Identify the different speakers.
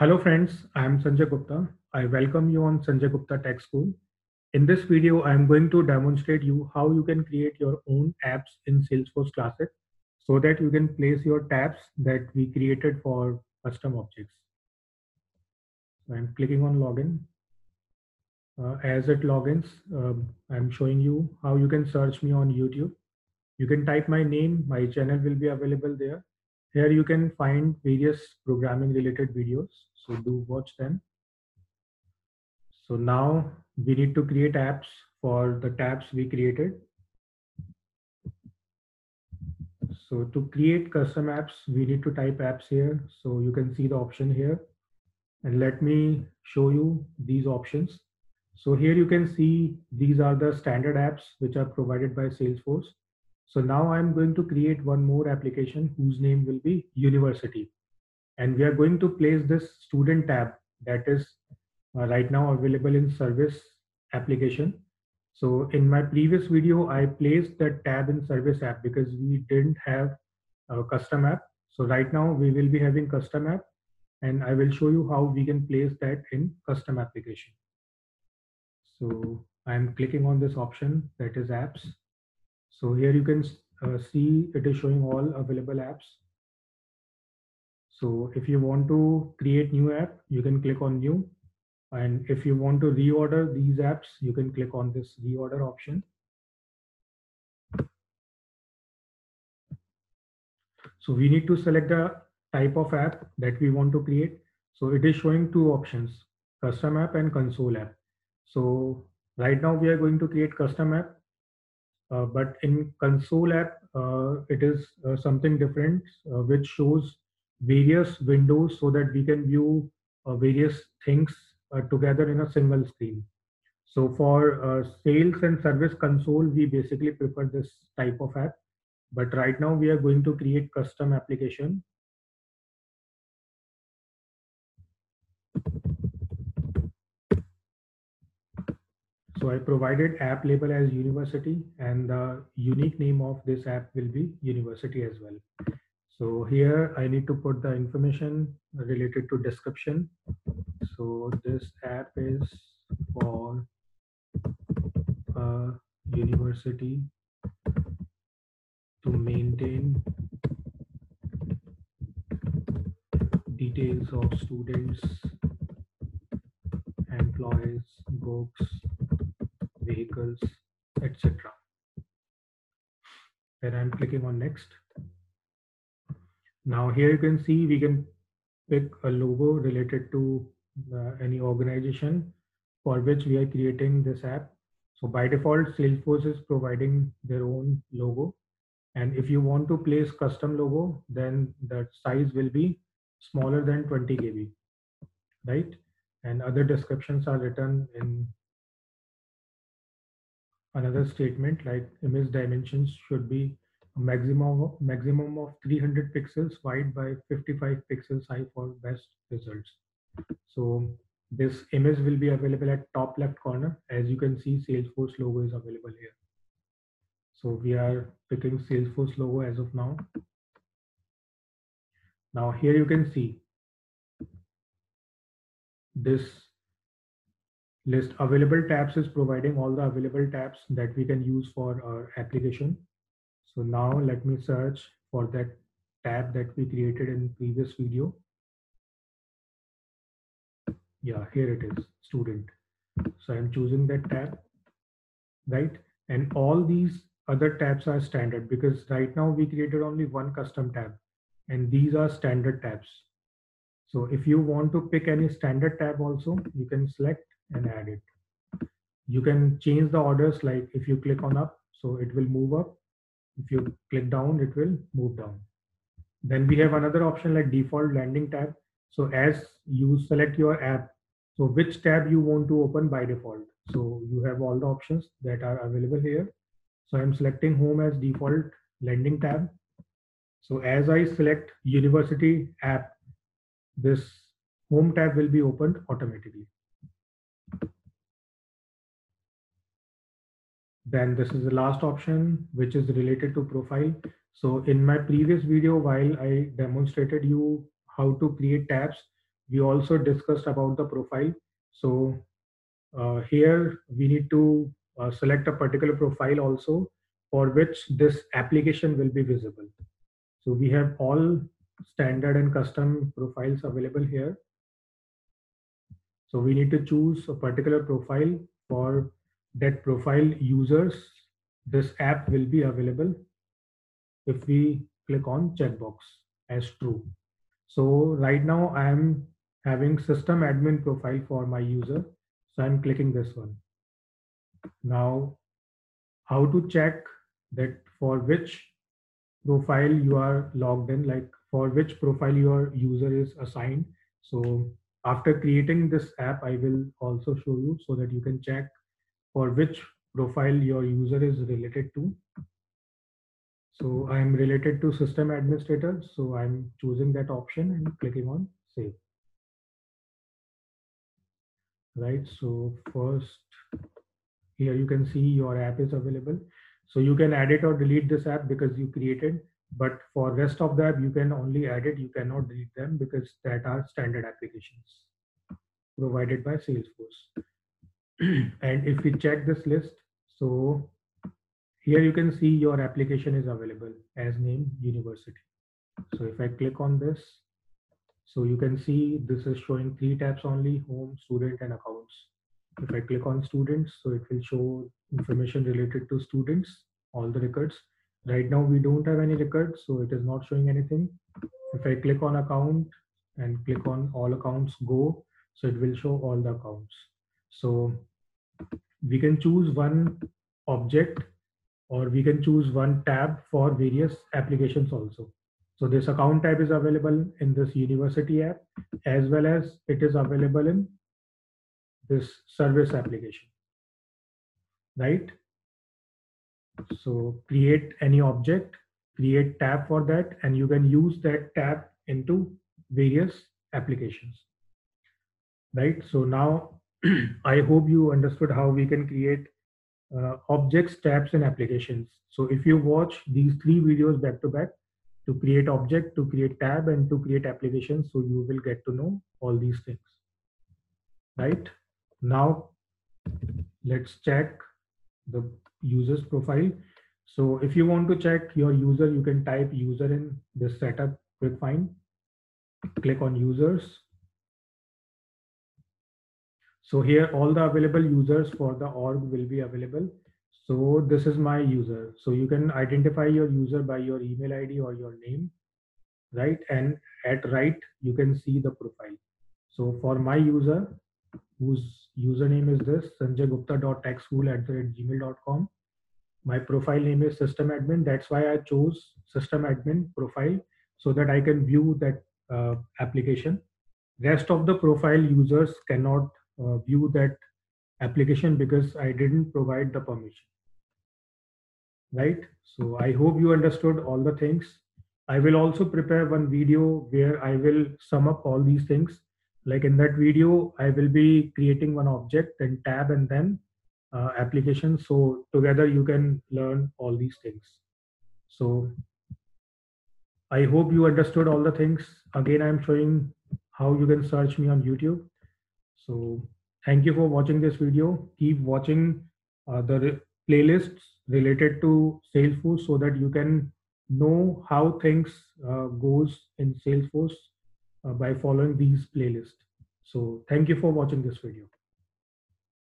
Speaker 1: Hello friends, I am Sanjay Gupta. I welcome you on Sanjay Gupta Tech School. In this video, I am going to demonstrate you how you can create your own apps in Salesforce Classic so that you can place your tabs that we created for custom objects. I'm clicking on login. Uh, as it logins, um, I'm showing you how you can search me on YouTube. You can type my name, my channel will be available there. Here you can find various programming related videos. So do watch them. So now we need to create apps for the tabs we created. So to create custom apps, we need to type apps here. So you can see the option here. And let me show you these options. So here you can see these are the standard apps which are provided by Salesforce. So now I'm going to create one more application whose name will be university. And we are going to place this student tab that is uh, right now available in service application. So in my previous video, I placed that tab in service app because we didn't have a custom app. So right now we will be having custom app and I will show you how we can place that in custom application. So I'm clicking on this option that is apps. So here you can uh, see it is showing all available apps. So if you want to create new app, you can click on new. And if you want to reorder these apps, you can click on this reorder option. So we need to select the type of app that we want to create. So it is showing two options, custom app and console app. So right now we are going to create custom app, uh, but in console app, uh, it is uh, something different, uh, which shows various windows so that we can view uh, various things together in a single screen. So for sales and service console, we basically prefer this type of app. But right now we are going to create custom application So I provided app label as university and the unique name of this app will be university as well. So here I need to put the information related to description. So this app is for a university to maintain details of students, employees, books, vehicles, etc. Then I'm clicking on next. Now here you can see we can pick a logo related to uh, any organization for which we are creating this app. So by default, Salesforce is providing their own logo. And if you want to place custom logo, then the size will be smaller than 20 KB, right? And other descriptions are written in another statement like image dimensions should be a maximum of, maximum of 300 pixels wide by 55 pixels high for best results. So this image will be available at top left corner. As you can see, Salesforce logo is available here. So we are picking Salesforce logo as of now. Now here you can see this list available tabs is providing all the available tabs that we can use for our application. So now let me search for that tab that we created in previous video. Yeah, here it is, student. So I'm choosing that tab, right? And all these other tabs are standard because right now we created only one custom tab and these are standard tabs. So if you want to pick any standard tab also, you can select and add it. You can change the orders like if you click on up, so it will move up. If you click down, it will move down. Then we have another option like default landing tab. So as you select your app, so which tab you want to open by default. So you have all the options that are available here. So I'm selecting home as default landing tab. So as I select university app, this home tab will be opened automatically. Then this is the last option, which is related to profile. So in my previous video, while I demonstrated you how to create tabs, we also discussed about the profile. So uh, here we need to uh, select a particular profile also for which this application will be visible. So we have all standard and custom profiles available here. So we need to choose a particular profile for that profile users. This app will be available if we click on checkbox as true. So right now I'm having system admin profile for my user. So I'm clicking this one. Now, how to check that for which profile you are logged in, like for which profile your user is assigned. So after creating this app, I will also show you so that you can check for which profile your user is related to. So I'm related to system administrator. So I'm choosing that option and clicking on save. Right. So first here you can see your app is available. So you can add it or delete this app because you created, but for rest of the app, you can only add it. You cannot delete them because that are standard applications provided by Salesforce. and if we check this list, so here you can see your application is available as name university. So if I click on this, so you can see this is showing three tabs only, home, student and accounts. If I click on students, so it will show information related to students, all the records. Right now we don't have any records, so it is not showing anything. If I click on account and click on all accounts go, so it will show all the accounts. So we can choose one object or we can choose one tab for various applications also. So this account tab is available in this university app as well as it is available in this service application, right? So create any object, create tab for that, and you can use that tab into various applications, right? So now I hope you understood how we can create uh, objects, tabs, and applications. So if you watch these three videos back to back to create object, to create tab, and to create applications, so you will get to know all these things, right? Now let's check the user's profile. So if you want to check your user, you can type user in this setup quick find, click on users, so here all the available users for the org will be available. So this is my user. So you can identify your user by your email ID or your name, right? And at right, you can see the profile. So for my user, whose username is this, sanjaygupta.techschool at gmail.com. My profile name is system admin. That's why I chose system admin profile so that I can view that uh, application. Rest of the profile users cannot uh, view that application because I didn't provide the permission. Right? So I hope you understood all the things. I will also prepare one video where I will sum up all these things. Like in that video, I will be creating one object and tab and then uh, application. So together you can learn all these things. So I hope you understood all the things. Again, I'm showing how you can search me on YouTube. So thank you for watching this video. Keep watching uh, the re playlists related to Salesforce so that you can know how things uh, goes in Salesforce uh, by following these playlists. So thank you for watching this video.